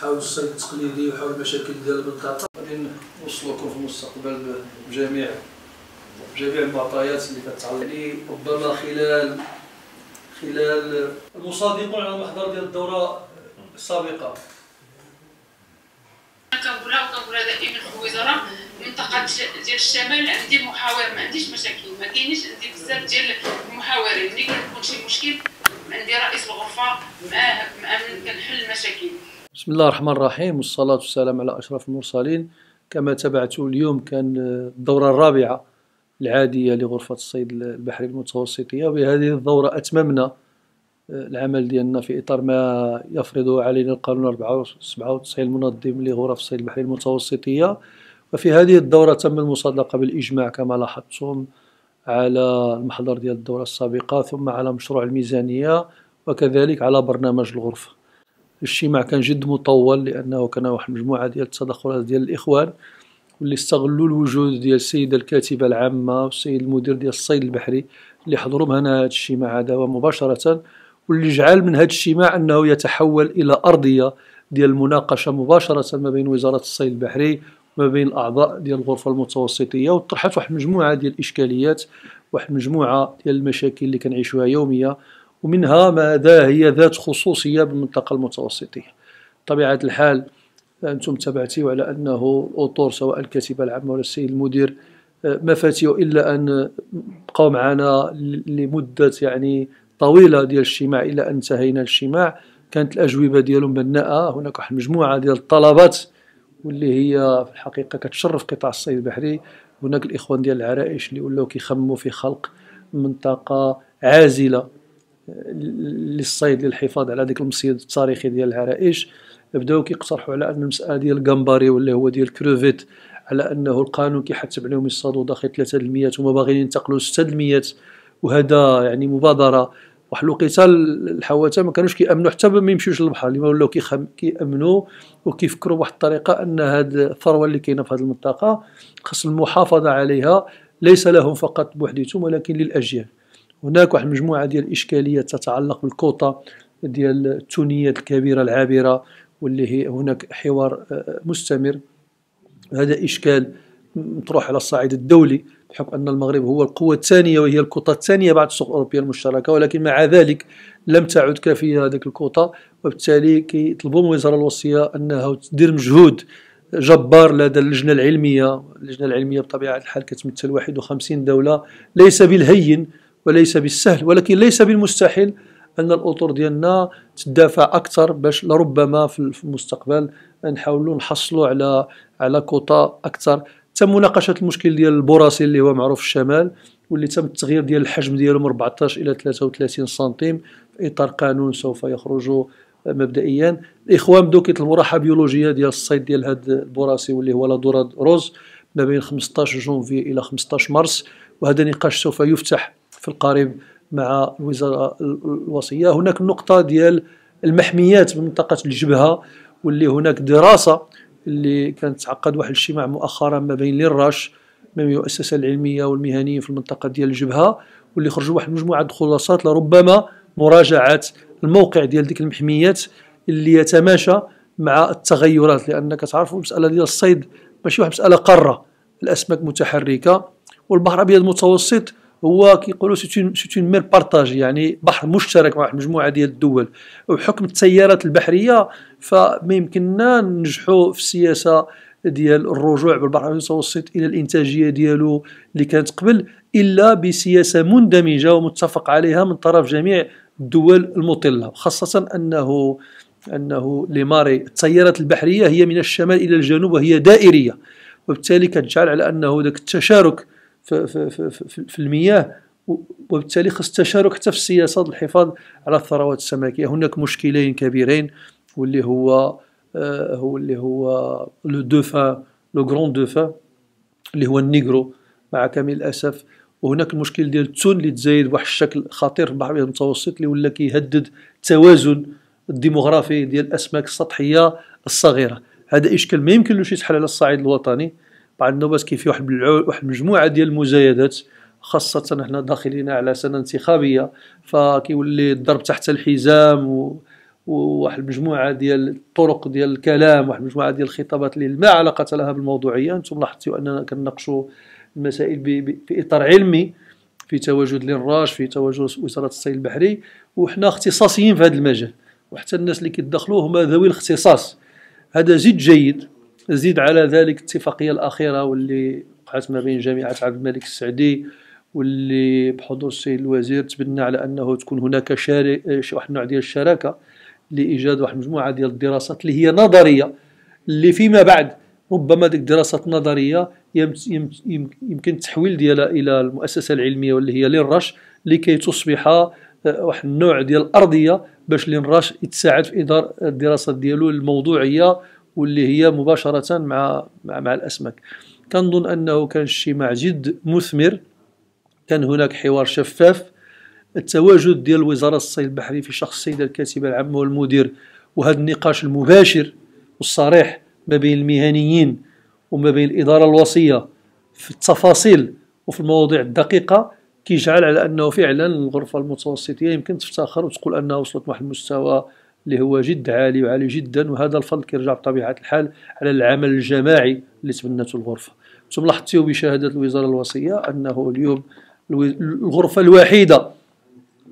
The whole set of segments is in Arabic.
حول الصيد التقليدي وحول المشاكل ديال المنطقة. غادي نوصلوا لكم في المستقبل بجميع بجميع المعطيات اللي كتعلق لي ربما خلال خلال المصادقون على المحضر ديال الدورة السابقة. كنقولها وكنقولها دائما في الوزارة. المنطقة ديال الشمال عندي محاور ما عنديش مشاكل. ما كاينيش عندي بزاف ديال المحاورين ملي كيكون شي مشكل عندي رئيس الغرفة معاه مأمن كنحل المشاكل. بسم الله الرحمن الرحيم والصلاة والسلام على أشرف المرسلين. كما تابعت اليوم كان الدورة الرابعة العادية لغرفة الصيد البحري المتوسطية. وبهذه الدورة أتممنا العمل ديالنا في إطار ما يفرضه علينا القانون 97 المنظم لغرف الصيد البحري المتوسطية. وفي هذه الدورة تم المصادقة بالإجماع كما لاحظتم. على المحضر ديال الدورة السابقة ثم على مشروع الميزانية وكذلك على برنامج الغرفة. الاجتماع كان جد مطول لأنه كان واحد المجموعة ديال التدخلات ديال الإخوان واللي استغلوا الوجود ديال السيدة الكاتبة العامة والسيد المدير ديال الصيد البحري اللي حضروا معنا هذا الاجتماع هذا مباشرة واللي جعل من هذا الاجتماع أنه يتحول إلى أرضية ديال المناقشة مباشرة ما بين وزارة الصيد البحري وما بين الأعضاء ديال الغرفة المتوسطية وطرحت واحد المجموعة ديال الإشكاليات واحد المجموعة ديال المشاكل اللي كنعيشوها يوميا ومنها ماذا هي ذات خصوصية بالمنطقة المتوسطية. طبيعة الحال أنتم تبعتيوا على أنه الأطور سواء الكاتبة العامة ولا السيد المدير ما فاتيو إلا أن بقاو معنا لمدة يعني طويلة ديال الاجتماع إلى أن انتهينا الاجتماع. كانت الأجوبة ديالهم بناءة هناك واحد المجموعة ديال الطلبات واللي هي في الحقيقة كتشرف قطاع الصيد البحري هناك الإخوان ديال العرائش اللي ولاو كيخمموا في خلق منطقة عازلة للصيد للحفاظ على ذاك المصيد التاريخي ديال العرائش. بداو كيقترحوا على أن المسألة ديال الجمباري ولا هو ديال الكروفيت على أنه القانون كيحتم عليهم يصطادوا داخل 3 المية وما باغيين ينتقلوا 6 المية وهذا يعني مبادرة واحد الوقيته الحواته ما كانوش كيأمنوا حتى ما يمشيوش للبحر. اللي ولاو كيأمنوا وكيفكروا بواحد الطريقة أن هاد الثروة اللي كاينة في هذه المنطقة خص المحافظة عليها ليس لهم فقط بوحديتهم ولكن للأجيال. هناك واحد المجموعة ديال الإشكاليات تتعلق بالكوطة ديال التونيات الكبيرة العابرة واللي هي هناك حوار آه، مستمر. هذا إشكال مطروح على الصعيد الدولي. بحكم أن المغرب هو القوة الثانية وهي الكوطة الثانية بعد السوق الأوروبية المشتركة ولكن مع ذلك لم تعد كافية هذه الكوطة وبالتالي كيطلبوا من الوزارة الوصية أنها تدير مجهود جبار لدى اللجنة العلمية. اللجنة العلمية بطبيعة الحال كتمثل 51 دولة ليس بالهين وليس بالسهل ولكن ليس بالمستحيل أن الأطر ديالنا تدافع أكثر باش لربما في المستقبل نحاولوا نحصلوا على على كوطا أكثر. تم مناقشة المشكل ديال البوراسي اللي هو معروف في الشمال واللي تم التغيير ديال الحجم ديالو من 14 إلى 33 سنتيم في إطار قانون سوف يخرج مبدئيا. الاخوان بداو كيطلبوا راحة بيولوجية ديال الصيد ديال هذا البوراسي واللي هو لا روز ما بين 15 جونفي إلى 15 مارس. وهذا نقاش سوف يفتح في القريب مع الوزارة الوصية. هناك النقطه ديال المحميات بمنطقه الجبهة واللي هناك دراسة اللي كانت تعقد واحد الاجتماع مؤخرا ما بين للراش ما بين المؤسسه العلمية والمهنية في المنطقة ديال الجبهه واللي خرجوا واحد مجموعه الخلاصات لربما مراجعه الموقع ديال ديك المحميات اللي يتماشى مع التغيرات لأنك تعرفوا المساله ديال الصيد ماشي واحد مسألة قارة الأسماك متحركة والبحر الأبيض المتوسط هو كيقولوا سيتون سيتون مير بارطاج يعني بحر مشترك مع واحد ديال الدول. وبحكم التيارات البحرية فما يمكننا ننجحوا في السياسة ديال الرجوع بالبحر المتوسط إلى الإنتاجية ديالو اللي كانت قبل إلا بسياسة مندمجة ومتفق عليها من طرف جميع الدول المطلة. خاصة أنه أنه لماري التيارات البحرية هي من الشمال إلى الجنوب وهي دائرية. وبالتالي كتجعل على أنه ذاك التشارك في, في, في, في, في المياه وبالتالي خص التشارك حتى في السياسات الحفاظ على الثروات السمكية. هناك مشكلين كبيرين واللي هو آه هو اللي هو le dauphin le grand dauphin اللي هو النيغرو مع كامل الأسف. وهناك المشكل ديال ال thon اللي تزايد بواحد الشكل خطير في البحر المتوسط اللي ولا كيهدد التوازن الديموغرافي ديال الأسماك السطحية الصغيرة. هذا إشكال ما يمكنلوش يتحل على الصعيد الوطني. بعض النوبات كاين فيه واحد واحد المجموعة ديال المزايدات خاصة إحنا داخلين على سنة انتخابية فكيولي الضرب تحت الحزام و وواحد المجموعة ديال الطرق ديال الكلام واحد المجموعة ديال الخطابات اللي ما علاقة لها بالموضوعية. أنتم لاحظتوا أننا كنناقشوا المسائل في إطار علمي في تواجد للراش في تواجد وزارة الصيد البحري وحنا اختصاصيين في هذا المجال وحتى الناس اللي كيدخلوا هما ذوي الاختصاص. هذا زيد جيد. زيد على ذلك الاتفاقيه الأخيرة واللي وقعت ما بين جامعة عبد الملك السعدي واللي بحضور السيد الوزير تبنى على أنه تكون هناك شارك واحد النوع ديال الشراكة لإيجاد واحد المجموعه ديال الدراسات اللي هي نظرية اللي فيما بعد ربما ديك الدراسات النظرية يمكن التحويل ديالها إلى المؤسسة العلمية واللي هي للرش لكي تصبح آه، واحد النوع ديال الأرضية باش للرش يتساعد في إدارة الدراسات ديالو الموضوعية واللي هي مباشرة مع مع, مع الأسماك. كنظن أنه كان اجتماع جد مثمر. كان هناك حوار شفاف. التواجد ديال وزارة الصيد البحري في شخص السيدة الكاتبة العامة والمدير وهذا النقاش المباشر والصريح ما بين المهنيين وما بين الإدارة الوصية في التفاصيل وفي المواضيع الدقيقة كيجعل على أنه فعلا الغرفة المتوسطية يمكن تفتخر وتقول أنها وصلت لواحد المستوى اللي هو جد عالي وعالي جدا وهذا الفضل كيرجع بطبيعة الحال على العمل الجماعي اللي تبنته الغرفة. ثم لاحظتوا بشهادة الوزارة الوصية أنه اليوم الغرفة الوحيدة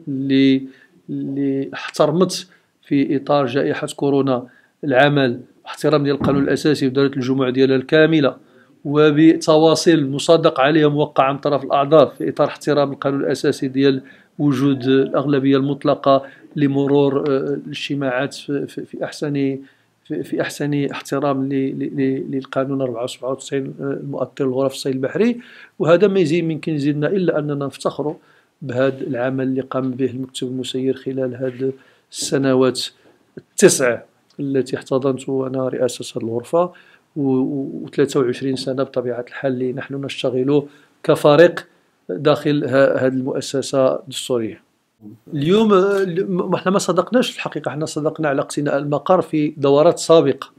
اللي اللي احترمت في إطار جائحة كورونا العمل واحترام ديال القانون الأساسي ودارت الجموع ديالها الكاملة وبتواصل مصادق عليها موقعة من طرف الأعضاء في إطار احترام القانون الأساسي ديال وجود الأغلبية المطلقة لمرور آه، الاجتماعات في أحسن في أحسن احترام للقانون 497 آه، المؤثر للغرف الصيد البحري. وهذا ما يزيد يمكن يزيدنا إلا أننا نفتخروا بهذا العمل اللي قام به المكتب المسير خلال هذه السنوات التسع التي احتضنت أنا رئاسة الغرفة. و23 سنة بطبيعة الحال اللي نحن نشتغل كفريق داخل هذه المؤسسة الدستورية. اليوم إحنا ما صدقناش في الحقيقة إحنا صدقنا على اقتناء المقر في دورات سابقة.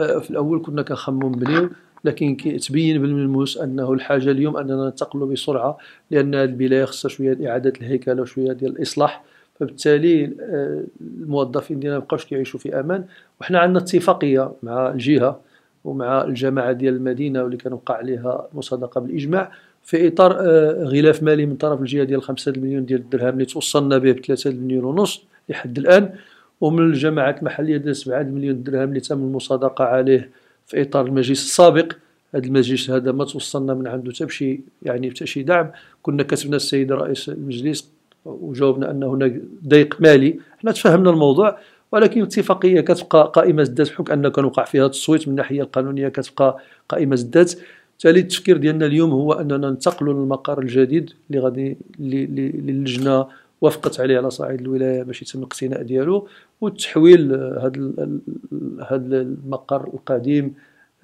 آه، في الأول كنا كنخمم بنيو لكن تبين بالملموس أنه الحاجة اليوم أننا ننتقل بسرعة لأن البلايه خصها شوية إعادة الهيكله وشوية ديال الإصلاح. فبالتالي آه، الموظفين ديالنا مابقاوش كيعيشوا في أمان. وحنا عندنا اتفاقية مع الجهة ومع الجماعة ديال المدينة واللي كان وقع عليها مصادقة بالإجماع في إطار آه، غلاف مالي من طرف الجهة ديال 5 مليون ديال الدرهم اللي توصلنا به ب 3 مليون ونص لحد الآن. ومن الجماعات المحلية ديال 7 مليون درهم اللي تم المصادقة عليه في إطار المجلس السابق. هذا المجلس هذا ما توصلنا من عنده حتى بشي يعني حتى شي دعم. كنا كتبنا السيد رئيس المجلس وجاوبنا أن هناك ضيق مالي. حنا تفهمنا الموضوع. ولكن الاتفاقيه كتبقى قائمة زدات بحكم ان كان وقع فيها التصويت من الناحيه القانونيه كتبقى قائمة زدات بالتالي التفكير ديالنا اليوم هو أننا ننتقلوا للمقر الجديد اللي غادي اللجنه وافقت عليه على صعيد الولاية باش يتم الاقتناء ديالو وتحويل هذا هذا المقر القديم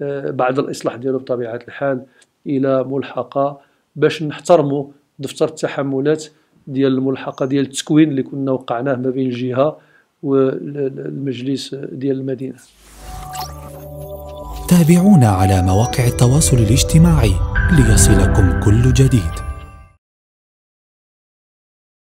آه، بعد الإصلاح ديالو بطبيعة الحال إلى ملحقة باش نحترموا دفتر التحملات ديال الملحقة ديال التكوين اللي كنا وقعناه ما بين الجهه والمجلس ديال المدينة. تابعونا على مواقع التواصل الاجتماعي ليصلكم كل جديد.